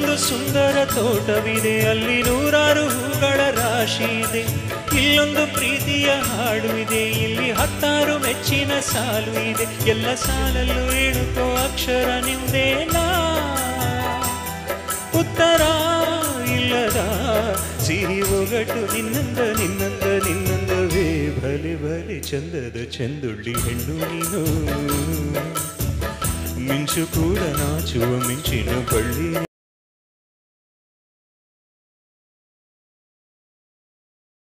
ಒಂದು ಸುಂದರ ತೋಟವಿದೆ. ಅಲ್ಲಿ ನೂರಾರು ಹೂಗಳ ರಾಶಿ ಇದೆ. ಇಲ್ಲೊಂದು ಪ್ರೀತಿಯ ಹಾಡು ಇದೆ. ಇಲ್ಲಿ ಹತ್ತಾರು ಮೆಚ್ಚಿನ ಸಾಲು ಇದೆ. ಎಲ್ಲ ಸಾಲಲ್ಲೂ ಎಣುಕೋ ಅಕ್ಷರ ನಿಮ್ದೇನಾ ಉತ್ತರ ಇಲ್ಲದ ಸಿಹಿ ಒಗಟು ನಿನ್ನಂದ ನಿನ್ನಂದ, ನಿನ್ನಂದವೇ. ಭಲೆ ಭಲೆ ಚಂದದ ಚಂದುಳ್ಳಿ ಹೆಣ್ಣು ನೀನು. ಮಿಂಚು ಕೂಡ ನಾಚುವ ಮಿಂಚಿನ ಬಳ್ಳಿ